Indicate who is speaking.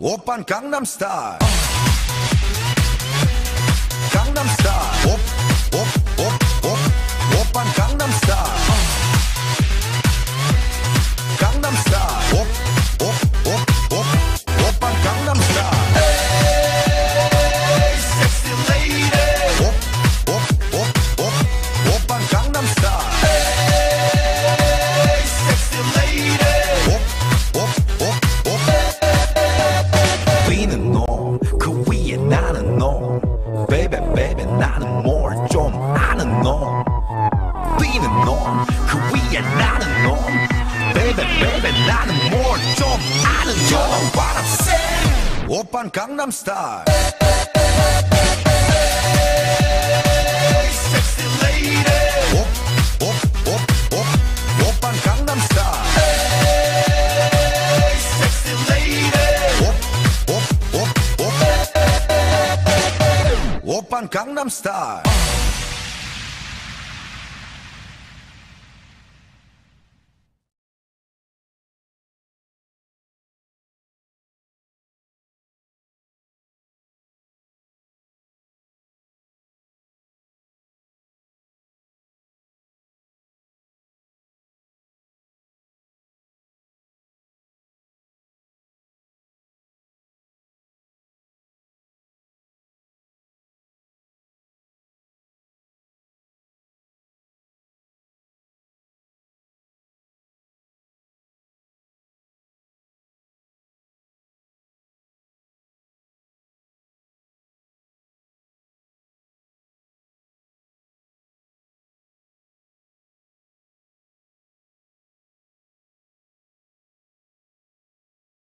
Speaker 1: Oppan Gangnam Style. being on? Cause we are not alone. Baby, baby, not more. 좀 아는 You're what I'm saying. Gangnam Style.